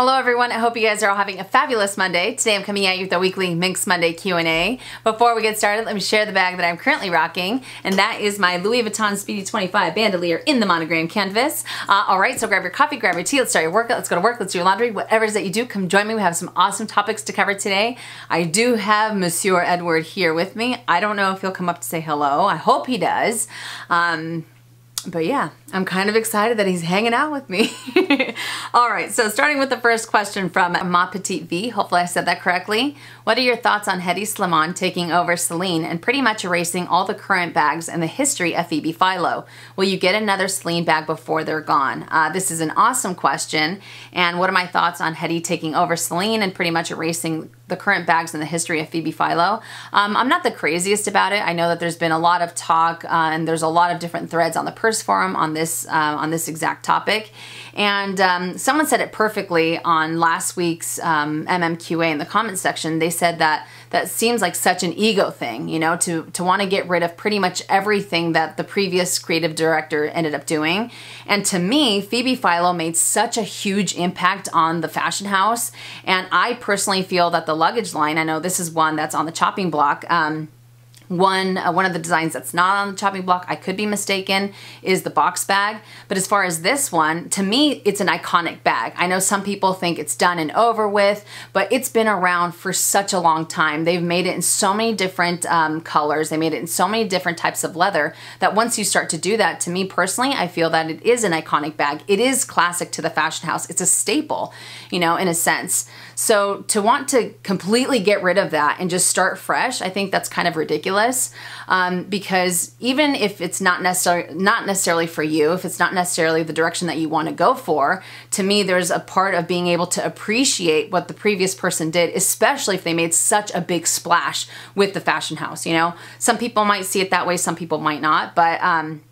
Hello everyone, I hope you guys are all having a fabulous Monday. Today I'm coming at you with a weekly Minks Monday Q&A. Before we get started, let me share the bag that I'm currently rocking, and that is my Louis Vuitton Speedy 25 Bandoulière in the monogram canvas. Uh, Alright, so grab your coffee, grab your tea, let's start your workout, let's go to work, let's do your laundry, whatever it is that you do, come join me. We have some awesome topics to cover today. I do have Monsieur Edward here with me. I don't know if he'll come up to say hello. I hope he does. Um, but yeah, I'm kind of excited that he's hanging out with me. All right, so starting with the first question from Ma Petite V, hopefully I said that correctly. What are your thoughts on Hedi Slimane taking over Celine and pretty much erasing all the current bags and the history of Phoebe Philo? Will you get another Celine bag before they're gone? Uh, this is an awesome question. And what are my thoughts on Hedi taking over Celine and pretty much erasing the current bags and the history of Phoebe Philo? Um, I'm not the craziest about it. I know that there's been a lot of talk uh, and there's a lot of different threads on the purse forum on this uh, on this exact topic. And um, someone said it perfectly on last week's um, MMQA in the comments section. They said that that seems like such an ego thing, you know, to, to want to get rid of pretty much everything that the previous creative director ended up doing. And to me, Phoebe Philo made such a huge impact on the fashion house. And I personally feel that the luggage line, I know this is one that's on the chopping block. Um, one, uh, one of the designs that's not on the chopping block, I could be mistaken, is the box bag. But as far as this one, to me, it's an iconic bag. I know some people think it's done and over with, but it's been around for such a long time. They've made it in so many different um, colors. They made it in so many different types of leather that once you start to do that, to me personally, I feel that it is an iconic bag. It is classic to the fashion house. It's a staple, you know, in a sense. So to want to completely get rid of that and just start fresh, I think that's kind of ridiculous um, because even if it's not necessarily not necessarily for you, if it's not necessarily the direction that you want to go for, to me there's a part of being able to appreciate what the previous person did, especially if they made such a big splash with the fashion house. You know, some people might see it that way, some people might not, but um,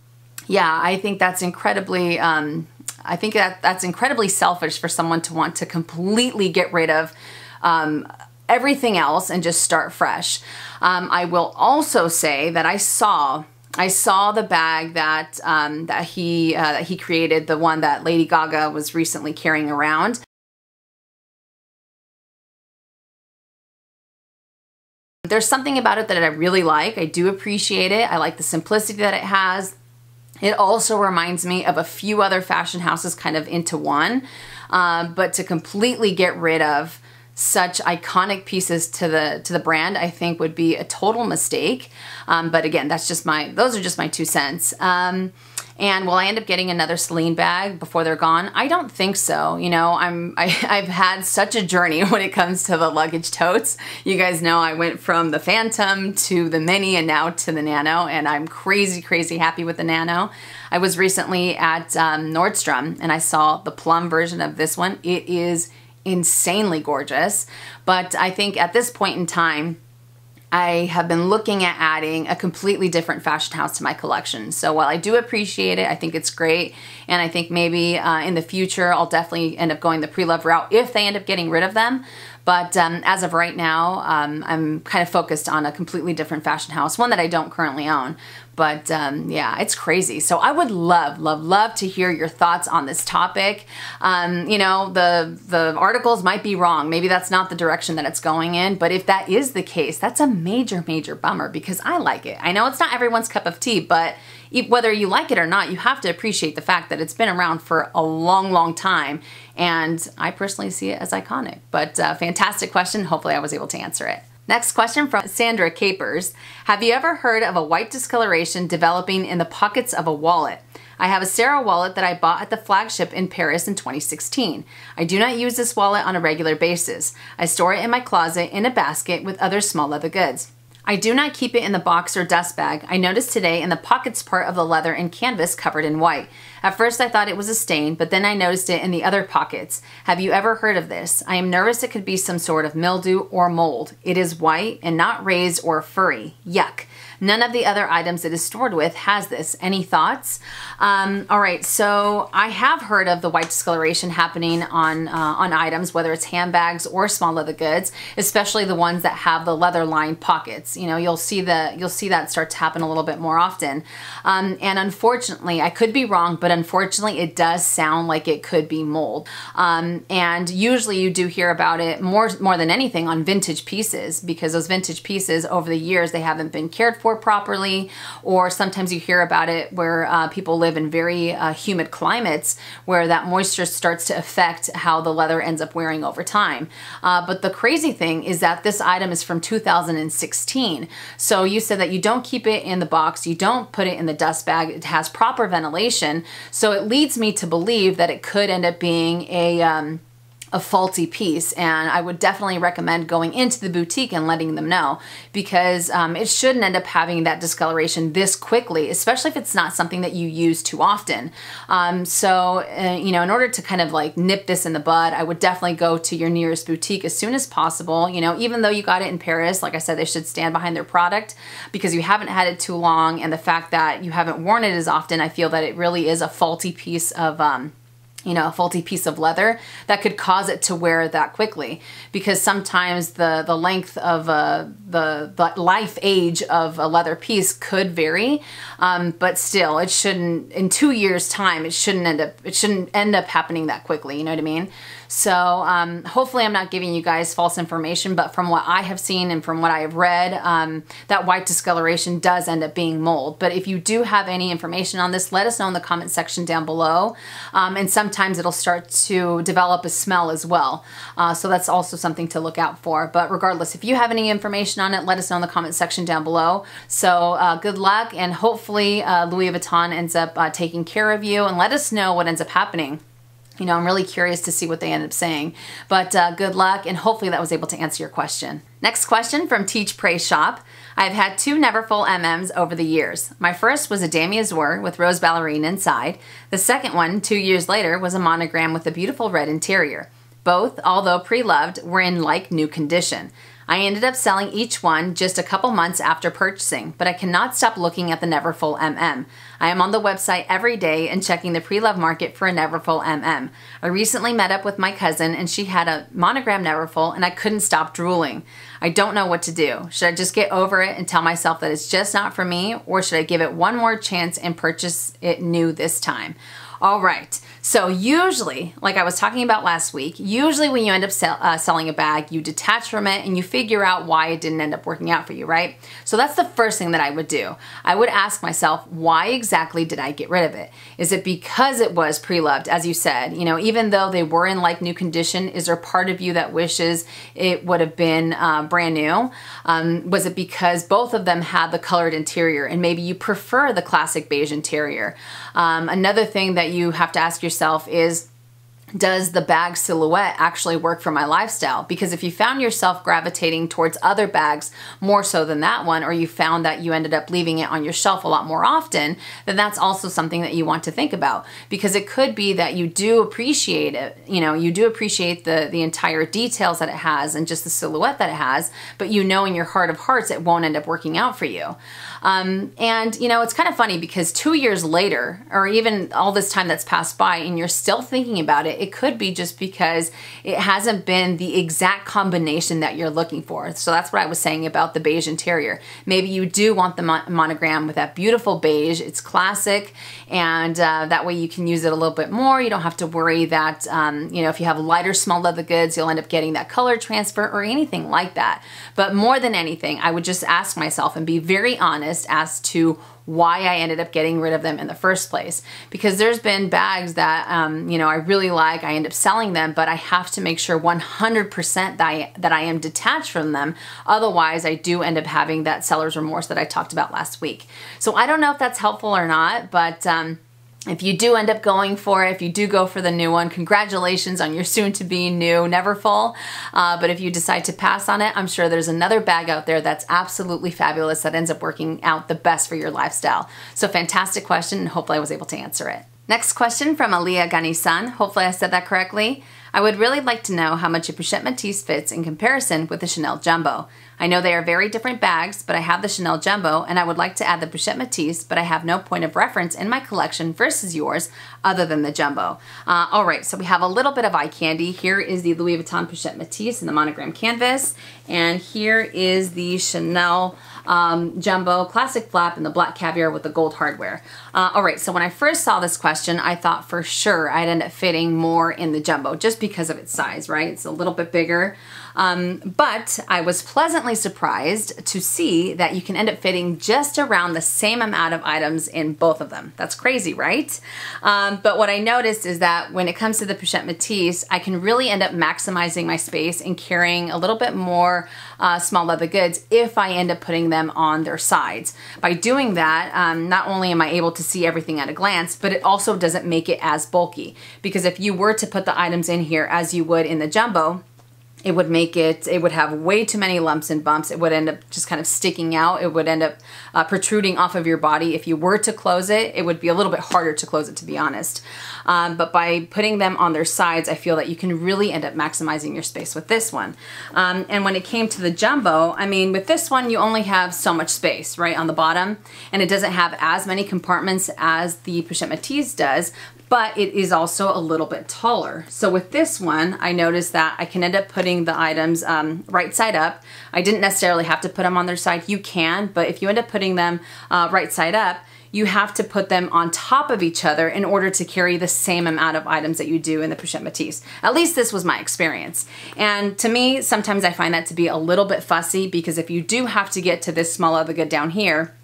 yeah, I think that's incredibly. Um, I think that that's incredibly selfish for someone to want to completely get rid of um, everything else and just start fresh. Um, I will also say that I saw I saw the bag that um, that he uh, that he created, the one that Lady Gaga was recently carrying around. There's something about it that I really like. I do appreciate it. I like the simplicity that it has. It also reminds me of a few other fashion houses kind of into one, uh, but to completely get rid of such iconic pieces to the to the brand I think would be a total mistake um, but again that's just my those are just my two cents um, and will I end up getting another Celine bag before they're gone? I don't think so. You know, I'm I, I've had such a journey when it comes to the luggage totes. You guys know I went from the Phantom to the Mini and now to the Nano, and I'm crazy, crazy happy with the Nano. I was recently at um, Nordstrom and I saw the plum version of this one. It is insanely gorgeous. But I think at this point in time, I have been looking at adding a completely different fashion house to my collection. So while I do appreciate it, I think it's great. And I think maybe uh, in the future, I'll definitely end up going the pre-love route if they end up getting rid of them. But um, as of right now, um, I'm kind of focused on a completely different fashion house, one that I don't currently own. But um, yeah, it's crazy. So I would love, love, love to hear your thoughts on this topic. Um, you know, the the articles might be wrong. Maybe that's not the direction that it's going in. But if that is the case, that's a major, major bummer because I like it. I know it's not everyone's cup of tea, but whether you like it or not, you have to appreciate the fact that it's been around for a long, long time. And I personally see it as iconic. But uh, fantastic question. Hopefully I was able to answer it. Next question from Sandra Capers. Have you ever heard of a white discoloration developing in the pockets of a wallet? I have a Sarah wallet that I bought at the flagship in Paris in 2016. I do not use this wallet on a regular basis. I store it in my closet in a basket with other small leather goods. I do not keep it in the box or dust bag. I noticed today in the pockets part of the leather and canvas covered in white. At first I thought it was a stain, but then I noticed it in the other pockets. Have you ever heard of this? I am nervous it could be some sort of mildew or mold. It is white and not raised or furry. Yuck. None of the other items it is stored with has this. Any thoughts? Um, all right, so I have heard of the white discoloration happening on, uh, on items, whether it's handbags or small leather goods, especially the ones that have the leather lined pockets. You know, you'll see the you'll see that start to happen a little bit more often. Um, and unfortunately, I could be wrong, but unfortunately, it does sound like it could be mold. Um, and usually, you do hear about it more more than anything on vintage pieces because those vintage pieces over the years they haven't been cared for properly, or sometimes you hear about it where uh, people live in very uh, humid climates where that moisture starts to affect how the leather ends up wearing over time. Uh, but the crazy thing is that this item is from 2016. So you said that you don't keep it in the box, you don't put it in the dust bag, it has proper ventilation. So it leads me to believe that it could end up being a um, a faulty piece and I would definitely recommend going into the boutique and letting them know because um, it shouldn't end up having that discoloration this quickly especially if it's not something that you use too often. Um, so uh, you know in order to kind of like nip this in the bud I would definitely go to your nearest boutique as soon as possible. You know even though you got it in Paris like I said they should stand behind their product because you haven't had it too long and the fact that you haven't worn it as often I feel that it really is a faulty piece of um, you know, a faulty piece of leather that could cause it to wear that quickly because sometimes the, the length of uh, the, the life age of a leather piece could vary, um, but still it shouldn't, in two years time, it shouldn't end up, it shouldn't end up happening that quickly, you know what I mean? So um, hopefully I'm not giving you guys false information, but from what I have seen and from what I have read, um, that white discoloration does end up being mold. But if you do have any information on this, let us know in the comment section down below. Um, and sometimes it'll start to develop a smell as well. Uh, so that's also something to look out for. But regardless, if you have any information on it, let us know in the comment section down below. So uh, good luck and hopefully uh, Louis Vuitton ends up uh, taking care of you and let us know what ends up happening you know, I'm really curious to see what they end up saying. But uh, good luck, and hopefully that was able to answer your question. Next question from Teach Pray Shop. I've had two Neverfull MMs over the years. My first was a Damier Azur with rose ballerine inside. The second one, two years later, was a monogram with a beautiful red interior. Both, although pre-loved, were in like new condition. I ended up selling each one just a couple months after purchasing, but I cannot stop looking at the Neverfull MM. I am on the website every day and checking the pre-love market for a Neverfull MM. I recently met up with my cousin and she had a monogram Neverfull and I couldn't stop drooling. I don't know what to do. Should I just get over it and tell myself that it's just not for me or should I give it one more chance and purchase it new this time? All right. So usually, like I was talking about last week, usually when you end up sell, uh, selling a bag, you detach from it and you figure out why it didn't end up working out for you, right? So that's the first thing that I would do. I would ask myself, why exactly did I get rid of it? Is it because it was pre-loved, as you said? You know, even though they were in like new condition, is there part of you that wishes it would have been uh, brand new? Um, was it because both of them had the colored interior and maybe you prefer the classic beige interior? Um, another thing that you have to ask yourself is does the bag silhouette actually work for my lifestyle? Because if you found yourself gravitating towards other bags more so than that one, or you found that you ended up leaving it on your shelf a lot more often, then that's also something that you want to think about. Because it could be that you do appreciate it, you know, you do appreciate the, the entire details that it has and just the silhouette that it has, but you know in your heart of hearts it won't end up working out for you. Um, and, you know, it's kind of funny because two years later, or even all this time that's passed by, and you're still thinking about it, it could be just because it hasn't been the exact combination that you're looking for. So that's what I was saying about the beige interior. Maybe you do want the monogram with that beautiful beige. It's classic, and uh, that way you can use it a little bit more. You don't have to worry that, um, you know, if you have lighter small leather goods, you'll end up getting that color transfer or anything like that. But more than anything, I would just ask myself and be very honest as to why I ended up getting rid of them in the first place. Because there's been bags that, um, you know, I really like, I end up selling them, but I have to make sure 100% that I, that I am detached from them. Otherwise, I do end up having that seller's remorse that I talked about last week. So I don't know if that's helpful or not, but um, if you do end up going for it, if you do go for the new one, congratulations on your soon to be new Neverfull. Uh, but if you decide to pass on it, I'm sure there's another bag out there that's absolutely fabulous that ends up working out the best for your lifestyle. So fantastic question and hopefully I was able to answer it. Next question from Aliyah Ganisan. Hopefully I said that correctly. I would really like to know how much a Pochette Métis fits in comparison with the Chanel Jumbo. I know they are very different bags, but I have the Chanel Jumbo and I would like to add the Pochette Métis, but I have no point of reference in my collection versus yours other than the Jumbo. Uh, all right, so we have a little bit of eye candy. Here is the Louis Vuitton Pochette Métis in the monogram canvas, and here is the Chanel um, Jumbo Classic Flap in the black caviar with the gold hardware. Uh, all right, so when I first saw this question, I thought for sure I'd end up fitting more in the Jumbo just because of its size, right? It's a little bit bigger. Um, but I was pleasantly surprised to see that you can end up fitting just around the same amount of items in both of them. That's crazy, right? Um, but what I noticed is that when it comes to the Pochette Métis, I can really end up maximizing my space and carrying a little bit more uh, small leather goods if I end up putting them on their sides. By doing that, um, not only am I able to see everything at a glance, but it also doesn't make it as bulky. Because if you were to put the items in here as you would in the Jumbo, it would make it, it would have way too many lumps and bumps. It would end up just kind of sticking out. It would end up uh, protruding off of your body. If you were to close it, it would be a little bit harder to close it, to be honest. Um, but by putting them on their sides, I feel that you can really end up maximizing your space with this one. Um, and when it came to the jumbo, I mean, with this one, you only have so much space, right, on the bottom, and it doesn't have as many compartments as the Pochette Métis does, but it is also a little bit taller. So with this one, I noticed that I can end up putting the items um, right side up. I didn't necessarily have to put them on their side. You can, but if you end up putting them uh, right side up, you have to put them on top of each other in order to carry the same amount of items that you do in the Pochette Métis. At least this was my experience. And to me, sometimes I find that to be a little bit fussy because if you do have to get to this small of the good down here,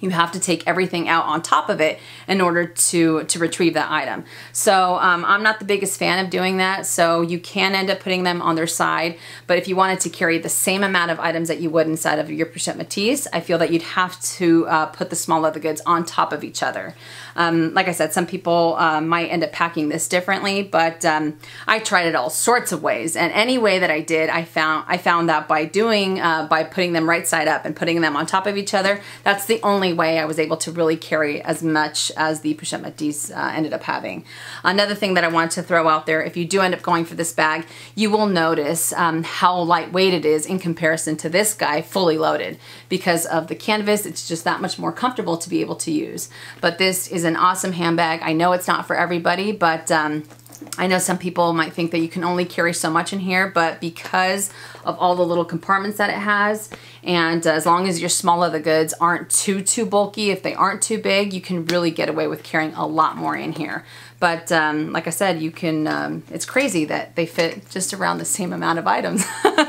you have to take everything out on top of it in order to, to retrieve that item. So um, I'm not the biggest fan of doing that, so you can end up putting them on their side, but if you wanted to carry the same amount of items that you would inside of your Pochette Métis, I feel that you'd have to uh, put the small leather goods on top of each other. Um, like I said, some people uh, might end up packing this differently, but um, I tried it all sorts of ways, and any way that I did, I found I found that by doing, uh, by putting them right side up and putting them on top of each other, that's the only only way I was able to really carry as much as the Métis uh, ended up having. Another thing that I wanted to throw out there, if you do end up going for this bag, you will notice um, how lightweight it is in comparison to this guy fully loaded. Because of the canvas, it's just that much more comfortable to be able to use. But this is an awesome handbag. I know it's not for everybody, but um, I know some people might think that you can only carry so much in here, but because of all the little compartments that it has, and uh, as long as your small leather goods aren't too, too bulky, if they aren't too big, you can really get away with carrying a lot more in here. But um, like I said, you can, um, it's crazy that they fit just around the same amount of items.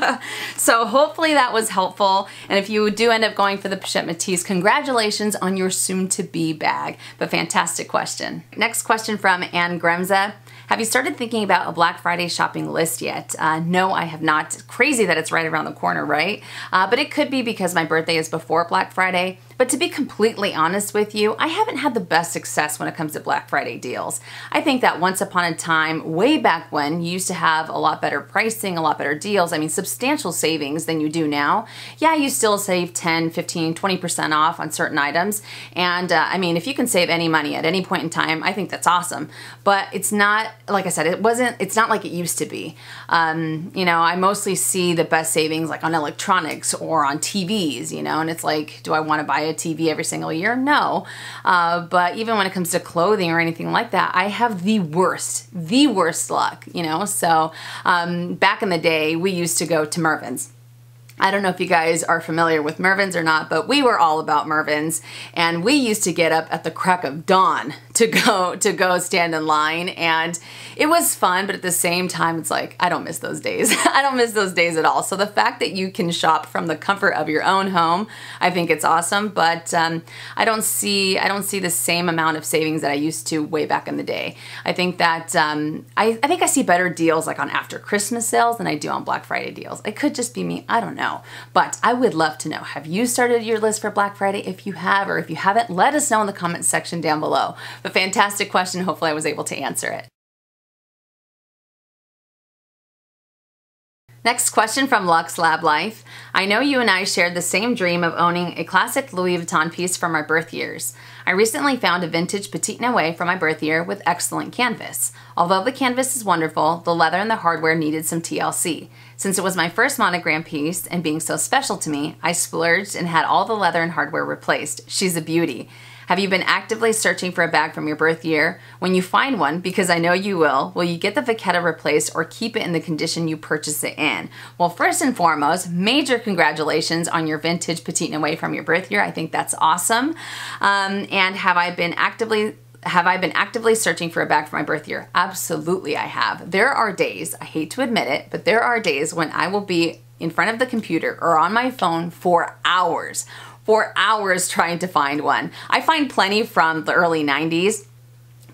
so hopefully that was helpful. And if you do end up going for the Pochette Métis, congratulations on your soon-to-be bag. But fantastic question. Next question from Anne Gremza. Have you started thinking about a Black Friday shopping list yet? Uh, no, I have not. It's crazy that it's right around the corner, right? Uh, but it could be because my birthday is before Black Friday. But to be completely honest with you, I haven't had the best success when it comes to Black Friday deals. I think that once upon a time, way back when, you used to have a lot better pricing, a lot better deals. I mean, substantial savings than you do now. Yeah, you still save 10, 15, 20% off on certain items. And uh, I mean, if you can save any money at any point in time, I think that's awesome. But it's not, like I said, it wasn't, it's not like it used to be. Um, you know, I mostly see the best savings like on electronics or on TVs, you know, and it's like, do I want to buy a TV every single year? No. Uh, but even when it comes to clothing or anything like that, I have the worst, the worst luck, you know? So um, back in the day, we used to go to Mervyn's I don't know if you guys are familiar with Mervyn's or not, but we were all about Mervyn's and we used to get up at the crack of dawn to go to go stand in line and it was fun, but at the same time it's like I don't miss those days. I don't miss those days at all. So the fact that you can shop from the comfort of your own home, I think it's awesome, but um, I don't see I don't see the same amount of savings that I used to way back in the day. I think that um, I, I think I see better deals like on after Christmas sales than I do on Black Friday deals. It could just be me. I don't know know. But I would love to know, have you started your list for Black Friday? If you have, or if you haven't, let us know in the comments section down below. But fantastic question. Hopefully I was able to answer it. Next question from Lux Lab Life. I know you and I shared the same dream of owning a classic Louis Vuitton piece from our birth years. I recently found a vintage Petit Noé from my birth year with excellent canvas. Although the canvas is wonderful, the leather and the hardware needed some TLC. Since it was my first monogram piece and being so special to me, I splurged and had all the leather and hardware replaced. She's a beauty. Have you been actively searching for a bag from your birth year? When you find one, because I know you will, will you get the Vachetta replaced or keep it in the condition you purchased it in? Well, first and foremost, major congratulations on your vintage Petit Noé from your birth year. I think that's awesome. Um, and have I been actively have I been actively searching for a bag for my birth year? Absolutely, I have. There are days, I hate to admit it, but there are days when I will be in front of the computer or on my phone for hours for hours trying to find one. I find plenty from the early 90s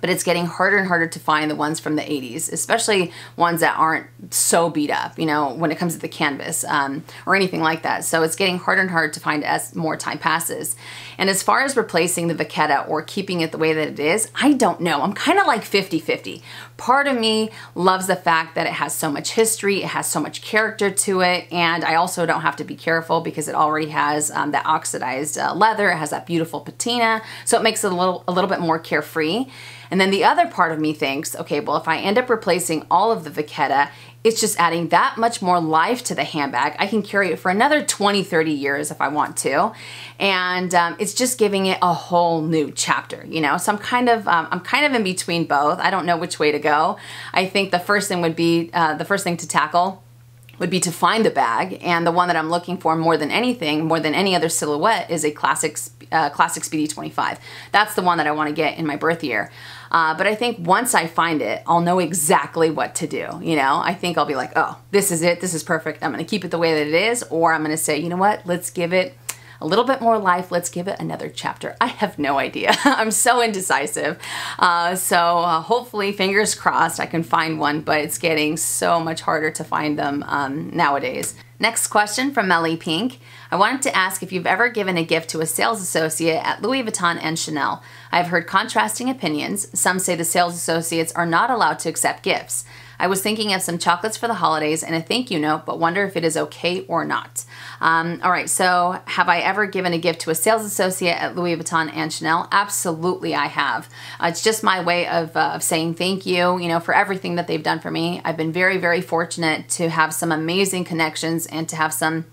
but it's getting harder and harder to find the ones from the 80s, especially ones that aren't so beat up, you know, when it comes to the canvas um, or anything like that. So it's getting harder and harder to find as more time passes. And as far as replacing the Vachetta or keeping it the way that it is, I don't know. I'm kind of like 50 50. Part of me loves the fact that it has so much history, it has so much character to it, and I also don't have to be careful because it already has um, that oxidized uh, leather, it has that beautiful patina, so it makes it a little, a little bit more carefree. And then the other part of me thinks, okay, well, if I end up replacing all of the Vachetta, it's just adding that much more life to the handbag. I can carry it for another 20, 30 years if I want to. And um, it's just giving it a whole new chapter, you know? So I'm kind of, um, I'm kind of in between both. I don't know which way to go. I think the first thing would be, uh, the first thing to tackle would be to find the bag and the one that I'm looking for more than anything, more than any other silhouette is a classic, uh, classic Speedy 25. That's the one that I want to get in my birth year. Uh, but I think once I find it, I'll know exactly what to do. You know, I think I'll be like, oh, this is it. This is perfect. I'm going to keep it the way that it is. Or I'm going to say, you know what? Let's give it a little bit more life. Let's give it another chapter. I have no idea. I'm so indecisive. Uh, so uh, hopefully, fingers crossed, I can find one, but it's getting so much harder to find them um, nowadays. Next question from Melly Pink. I wanted to ask if you've ever given a gift to a sales associate at Louis Vuitton and Chanel. I've heard contrasting opinions. Some say the sales associates are not allowed to accept gifts. I was thinking of some chocolates for the holidays and a thank you note, but wonder if it is okay or not. Um, all right, so have I ever given a gift to a sales associate at Louis Vuitton and Chanel? Absolutely, I have. Uh, it's just my way of, uh, of saying thank you, you know, for everything that they've done for me. I've been very, very fortunate to have some amazing connections and to have some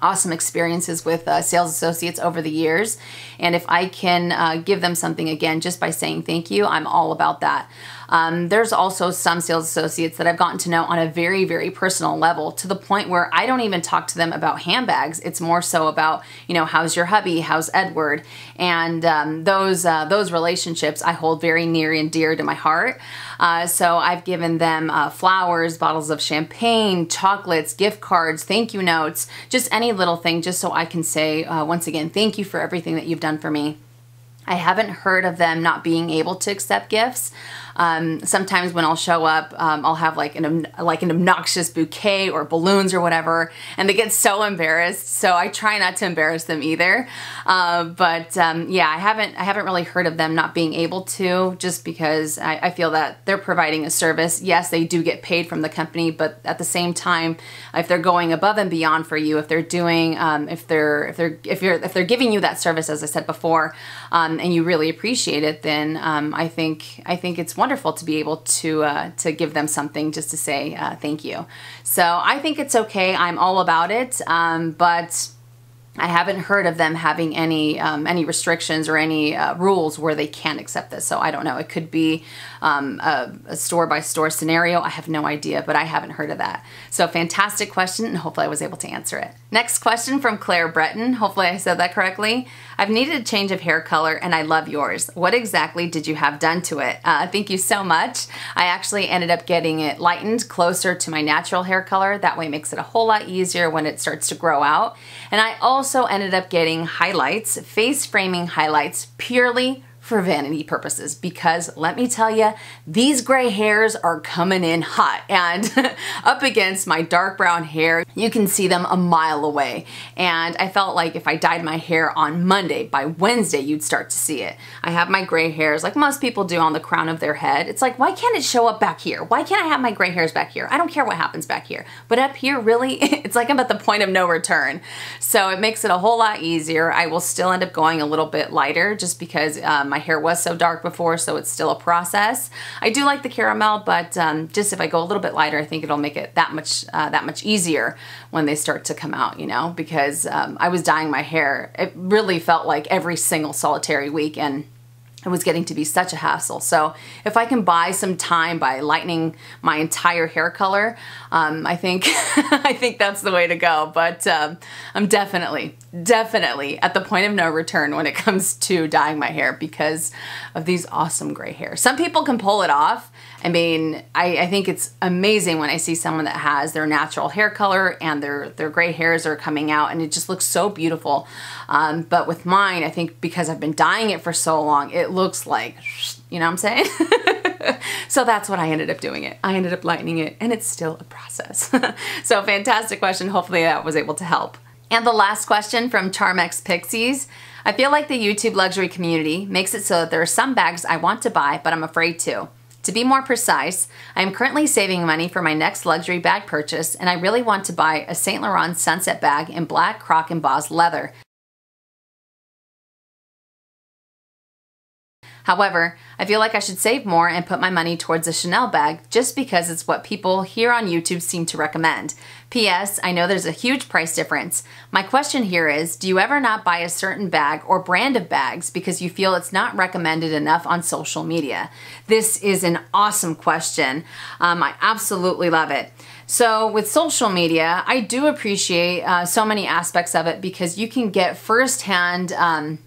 awesome experiences with uh, sales associates over the years. And if I can uh, give them something again just by saying thank you, I'm all about that. Um, there's also some sales associates that I've gotten to know on a very, very personal level to the point where I don't even talk to them about handbags. It's more so about, you know, how's your hubby? How's Edward? And um, those, uh, those relationships I hold very near and dear to my heart. Uh, so I've given them uh, flowers, bottles of champagne, chocolates, gift cards, thank you notes, just any little thing just so I can say, uh, once again, thank you for everything that you've done for me. I haven't heard of them not being able to accept gifts. Um, sometimes when I'll show up, um, I'll have like an like an obnoxious bouquet or balloons or whatever, and they get so embarrassed. So I try not to embarrass them either. Uh, but um, yeah, I haven't I haven't really heard of them not being able to, just because I, I, feel that they're providing a service. Yes, they do get paid from the company, but at the same time, if they're going above and beyond for you, if they're doing, um, if they're if they're if you're if they're giving you that service, as I said before, um, and you really appreciate it, then um, I think I think it's one wonderful to be able to uh, to give them something just to say uh, thank you. So I think it's okay. I'm all about it, um, but I haven't heard of them having any um, any restrictions or any uh, rules where they can't accept this. So I don't know. It could be um, a, a, store by store scenario. I have no idea, but I haven't heard of that. So fantastic question, and hopefully I was able to answer it. Next question from Claire Breton. Hopefully I said that correctly. I've needed a change of hair color, and I love yours. What exactly did you have done to it? Uh, thank you so much. I actually ended up getting it lightened closer to my natural hair color. That way it makes it a whole lot easier when it starts to grow out. And I also ended up getting highlights, face framing highlights, purely for vanity purposes because let me tell you, these gray hairs are coming in hot and up against my dark brown hair, you can see them a mile away. And I felt like if I dyed my hair on Monday, by Wednesday, you'd start to see it. I have my gray hairs like most people do on the crown of their head. It's like, why can't it show up back here? Why can't I have my gray hairs back here? I don't care what happens back here. But up here, really, it's like I'm at the point of no return. So it makes it a whole lot easier. I will still end up going a little bit lighter just because um, my hair was so dark before, so it's still a process. I do like the caramel, but um, just if I go a little bit lighter, I think it'll make it that much uh, that much easier when they start to come out, you know, because um, I was dyeing my hair. It really felt like every single solitary week and it was getting to be such a hassle. So if I can buy some time by lightening my entire hair color, um, I think I think that's the way to go. But um, I'm definitely, definitely at the point of no return when it comes to dyeing my hair because of these awesome gray hairs. Some people can pull it off. I mean, I, I think it's amazing when I see someone that has their natural hair color and their, their gray hairs are coming out and it just looks so beautiful. Um, but with mine, I think because I've been dyeing it for so long, it looks like, you know what I'm saying? so that's what I ended up doing it. I ended up lightening it and it's still a process. so fantastic question. Hopefully that was able to help. And the last question from Charmex Pixies. I feel like the YouTube luxury community makes it so that there are some bags I want to buy, but I'm afraid to. To be more precise, I am currently saving money for my next luxury bag purchase and I really want to buy a Saint Laurent Sunset bag in black croc embossed leather. However, I feel like I should save more and put my money towards a Chanel bag just because it's what people here on YouTube seem to recommend. P.S. I know there's a huge price difference. My question here is, do you ever not buy a certain bag or brand of bags because you feel it's not recommended enough on social media? This is an awesome question. Um, I absolutely love it. So with social media, I do appreciate uh, so many aspects of it because you can get firsthand um,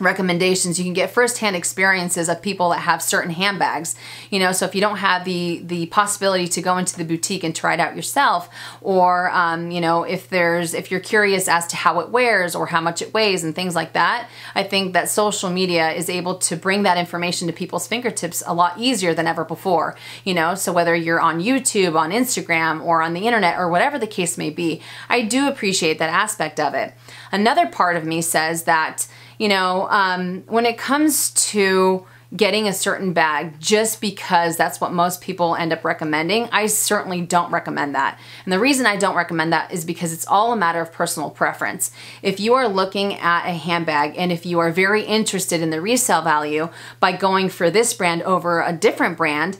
recommendations you can get firsthand experiences of people that have certain handbags you know? So if you don't have the the possibility to go into the boutique and try it out yourself or um, you know if there's if you're curious as to how it wears or how much it weighs and things like that i think that social media is able to bring that information to people's fingertips a lot easier than ever before you know? So whether you're on youtube on instagram or on the internet or whatever the case may be i do appreciate that aspect of it. Another part of me says that you know, um, when it comes to getting a certain bag just because that's what most people end up recommending, I certainly don't recommend that. And the reason I don't recommend that is because it's all a matter of personal preference. If you are looking at a handbag and if you are very interested in the resale value by going for this brand over a different brand,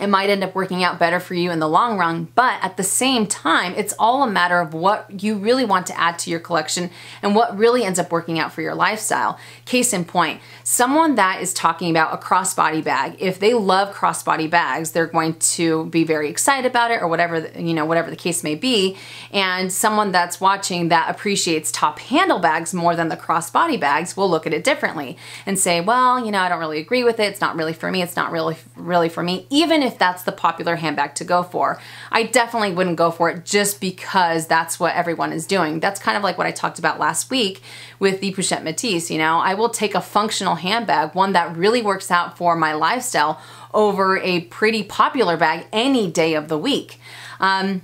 it might end up working out better for you in the long run, but at the same time, it's all a matter of what you really want to add to your collection and what really ends up working out for your lifestyle. Case in point, someone that is talking about a crossbody bag, if they love crossbody bags, they're going to be very excited about it or whatever, you know, whatever the case may be. And someone that's watching that appreciates top handle bags more than the crossbody bags will look at it differently and say, well, you know, I don't really agree with it. It's not really for me. It's not really, really for me. Even if that's the popular handbag to go for. I definitely wouldn't go for it just because that's what everyone is doing. That's kind of like what I talked about last week with the Pochette Métis, you know. I will take a functional handbag, one that really works out for my lifestyle, over a pretty popular bag any day of the week. Um,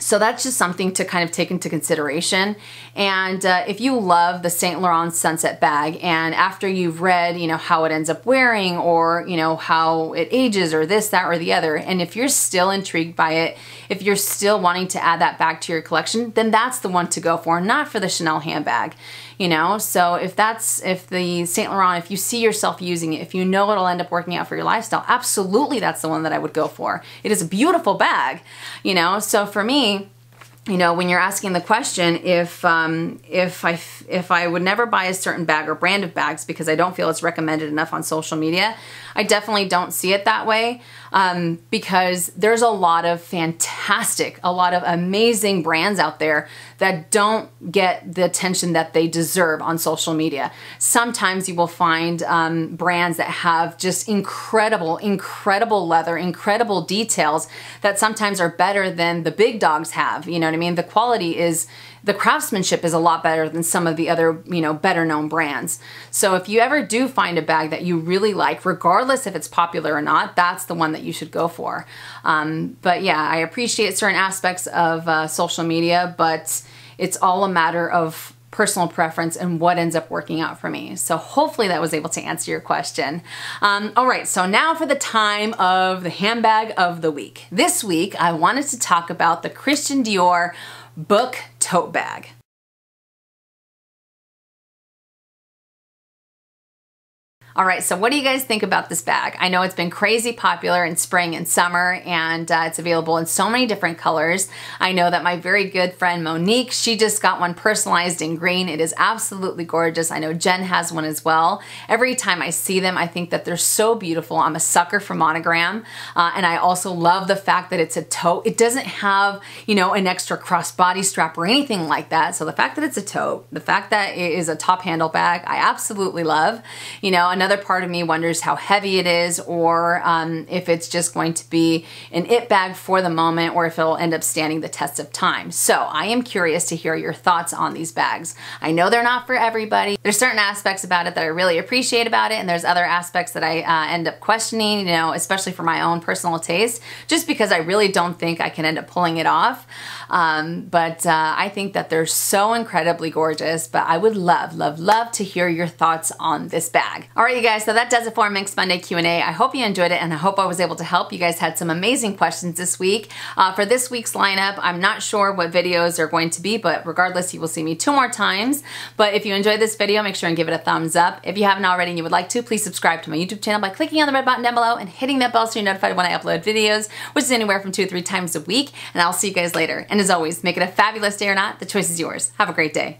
so that's just something to kind of take into consideration. And uh, if you love the Saint Laurent Sunset bag and after you've read, you know, how it ends up wearing or, you know, how it ages or this, that, or the other, and if you're still intrigued by it, if you're still wanting to add that back to your collection, then that's the one to go for, not for the Chanel handbag you know? So if that's if the Saint Laurent if you see yourself using it if you know it'll end up working out for your lifestyle absolutely that's the one that I would go for. It is a beautiful bag you know? So for me you know, when you're asking the question if um, if I if I would never buy a certain bag or brand of bags because I don't feel it's recommended enough on social media, I definitely don't see it that way. um, because there's a lot of fantastic, a lot of amazing brands out there that don't get the attention that they deserve on social media. Sometimes you will find um, brands that have just incredible, incredible leather, incredible details that sometimes are better than the big dogs have. You know what I mean? The quality is the craftsmanship is a lot better than some of the other, you know, better known brands. So if you ever do find a bag that you really like, regardless if it's popular or not, that's the one that you should go for. Um, but yeah, I appreciate certain aspects of uh, social media, but it's all a matter of personal preference and what ends up working out for me. So hopefully that was able to answer your question. Um, all right, so now for the time of the handbag of the week. This week, I wanted to talk about the Christian Dior book tote bag. All right, so what do you guys think about this bag? I know it's been crazy popular in spring and summer, and uh, it's available in so many different colors. I know that my very good friend Monique, she just got one personalized in green. It is absolutely gorgeous. I know Jen has one as well. Every time I see them, I think that they're so beautiful. I'm a sucker for monogram, uh, and I also love the fact that it's a tote. It doesn't have, you know, an extra crossbody strap or anything like that. So the fact that it's a tote, the fact that it is a top handle bag, I absolutely love. You know, another Another part of me wonders how heavy it is or um, if it's just going to be an it bag for the moment or if it'll end up standing the test of time. So I am curious to hear your thoughts on these bags. I know they're not for everybody. There's certain aspects about it that I really appreciate about it and there's other aspects that I uh, end up questioning, you know, especially for my own personal taste, just because I really don't think I can end up pulling it off. Um, but uh, I think that they're so incredibly gorgeous, but I would love, love, love to hear your thoughts on this bag. All right, you guys, so that does it for Minks Monday Q&A. I hope you enjoyed it and I hope I was able to help. You guys had some amazing questions this week. Uh, for this week's lineup, I'm not sure what videos are going to be, but regardless, you will see me two more times. But if you enjoyed this video, make sure and give it a thumbs up. If you haven't already and you would like to, please subscribe to my YouTube channel by clicking on the red button down below and hitting that bell so you're notified when I upload videos, which is anywhere from two to three times a week. And I'll see you guys later. And as always, make it a fabulous day or not, the choice is yours. Have a great day.